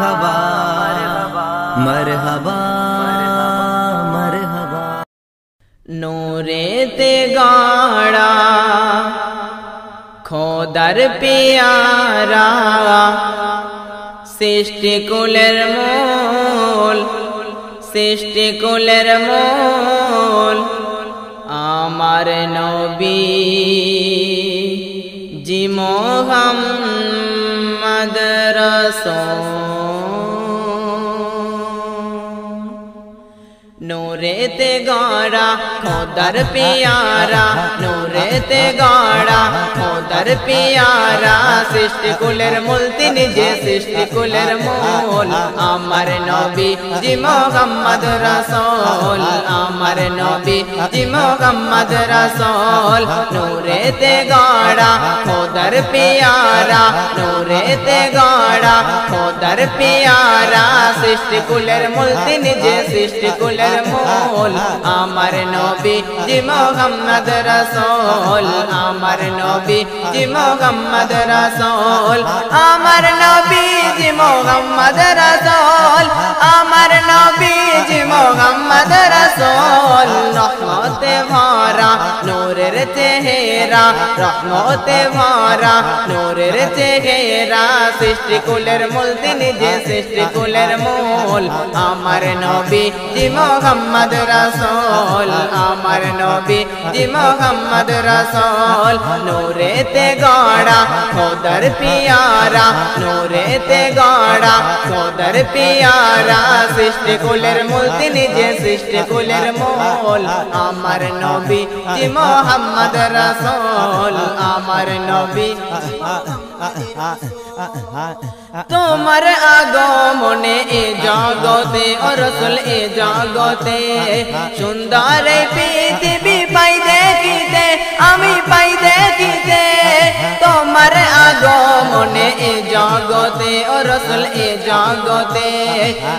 হবা মর হবা মর হবা নোরে তে গাড়া, খোদার পেয়ারা। সৃষ্টিকুলের মোল সৃষ্টিকুলের মোল, আমার নবী জি মোহাম্মদ রসূল। ते गाड़ा खोदर पियारा, नूरे ते गाड़ा खोदर पियारा, सृष्ट कुलर मूल तिन जे कुलर मूल, अमर नबी जी मोहम्मद रसूल। हमारे नबी जी मोहम्मद रसोल, नूरे ते गौड़ा, खोदर प्यारा, नूरे ते गौड़ा, खोदर प्यारा शिष्ट कुलर मूल तिन जे शिष्ट कुलर मूल। अमर नबी जी मोहम्मद रसोल अमर नबी जी मोहम्मद रसोल अमर नबी जी मोहम्मद रसोल अमर नबी जी मोहम्मद रसोल। রহমতে ভরা নূরের চেহারা রহমতে ভরা নূরের চেহারা সৃষ্টি কুলের মূল তিনি যে সৃষ্টি কুলের মূল আমার নবী জি মোহাম্মদ রাসূল আমার নবী জি মোহাম্মদ রাসূল নূরেতে গড়া খোদার পিয়ারা নূরেতে গড়া খোদার পিয়ারা সৃষ্টি কুলের মূল তিনি যে সৃষ্টি কুলের মূল আমার নবী মোহাম্মদ রাসূল আমার নবী তোমার আগমনে এ জগতে ও রসুল এ জগতে সুন্দর পৃথিবী পাই দেখিতে আমি পাই দেখিতে তোমার আগমনে এ জগতে ও রসুল এ জগতে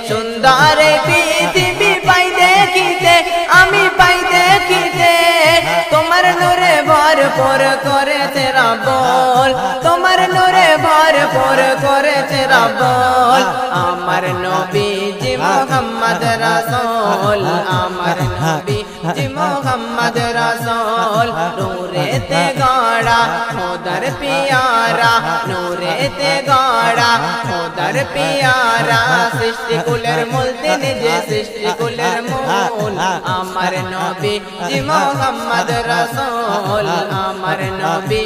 সুন্দর পৃথিবী রাবল তোমার নূরে ভরপুর করেছে রাবল। আমার নবী জি মোহাম্মদ রাসূল, আমার নবী জি মোহাম্মদ রাসূল। নূরেতে গাড়া খোদার পিয়ারা, নূরেতে গাড়া খোদার পিয়ারা সৃষ্টি কুলের মূল তিনি যে সৃষ্টি কুলের মূল আমার নবী জি মোহাম্মদ রাসূল আমার নবী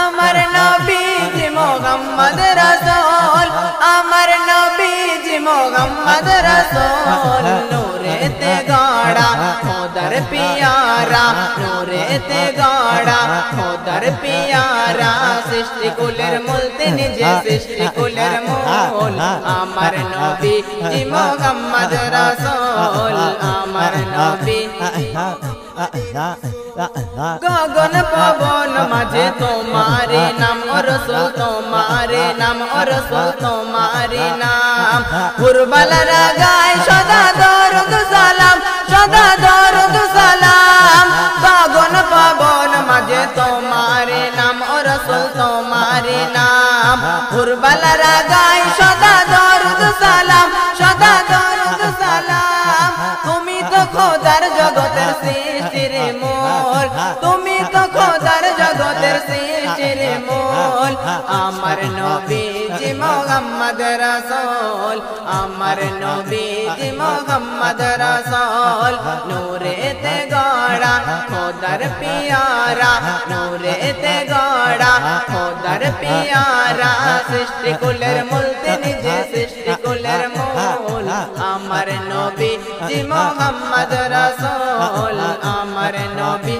আমার নবী জি মোহাম্মদ রাসূল আমার নবী জি মোহাম্মদ রাসূল নূরেতে গাড়া খোদার পিয়ারা নূরেতে গাড়া খোদার পিয়ারা সৃষ্টি কুলের মূল তিনি যে সৃষ্টি কুলের মূল আমার নবী মোহাম্মদ রাসূল আমার নবী গগন পবন মাঝে তোমারে নাম রসুল তোমারে নাম রসুল তোমারে নাম পুরবালারা গায় সদা নাম পুরবালারা গায় সদা দরদ সালাম, সদা দরদ সালাম। তুমি তো খোদার জগতের সৃষ্টির মোর তুমি তো খোদার জগতের সৃষ্টির মোল। আমার নবী জি মোহাম্মদ রাসূল, আমার নবী জি মোহাম্মদ রাসূল। নূরেতে গড়া খোদার পিয়ারা নূরেতে গড়া उधर प्यारा सृष्टि कुलर मुल्क निज सृष्टि कुलर मोल। अमर नबी जी मोहम्मद रसूल, अमर नबी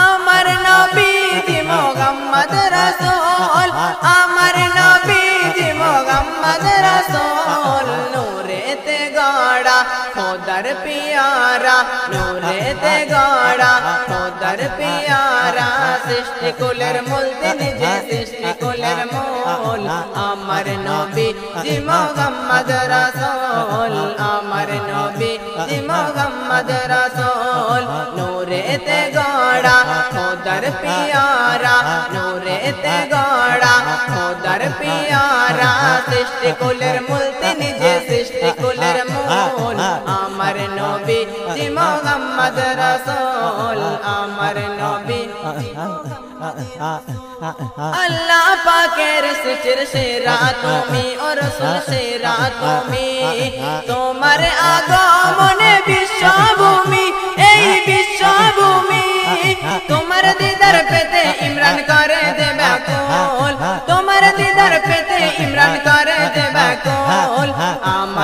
अमर नबी जी मोहम्मद रसूल, अमर नबी मोहम्मद रसूल नूरे ते गाड़ा खोदर प्यारा, नूरे ते गाड़ा खोदर प्यारा, सृष्टि कुलर मूल, दिन जे सृष्टि कुलर मूल, अमर नबी जी मोहम्मद रसूल, अमर नबी जी मोहम्मद रसूल, नूरे ते गाड़ा खोदर प्यारा, नूरे ते गाड़ा খোদার পিয়ারা, সৃষ্টি কুলের মূল তিনি যে সৃষ্টি কুলের মূল। আমার নবী জি মোহাম্মদ রাসূল, আমার নবী আল্লাহ পাকের সৃষ্টির সেরা তুমি, ও রসুল সেরা তুমি। তোমার আগমনে বিশ্বভূমি, এই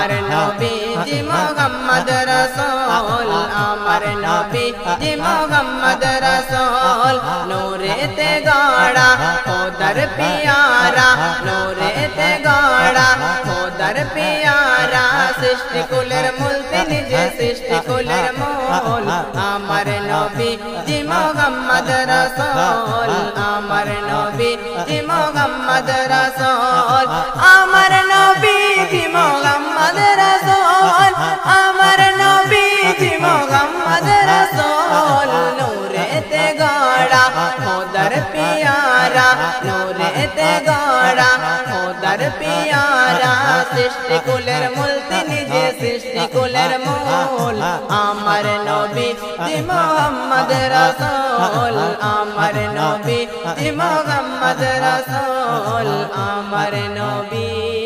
আমার নবী জি মোহাম্মদ রসুল আমার নবী জি মোহাম্মদ রসুল নূরেতে গাড়া খোদার পিয়ারা নূরেতে গাড়া খোদার পিয়ারা সৃষ্টি কুলের মূল তিনি যে সৃষ্টি কুলের মূল আমার নবী জি মোহাম্মদ রসুল আমার নবী জি মোহাম্মদ রসুল আমার নূরেতে গাড়া খোদার পিয়ারা সৃষ্টি কুলের মূল তিনি যে সৃষ্টি কুলের মূল আমার নবী জি মোহাম্মদ রসুল আমার নবী জি মোহাম্মদ রসুল আমার নবী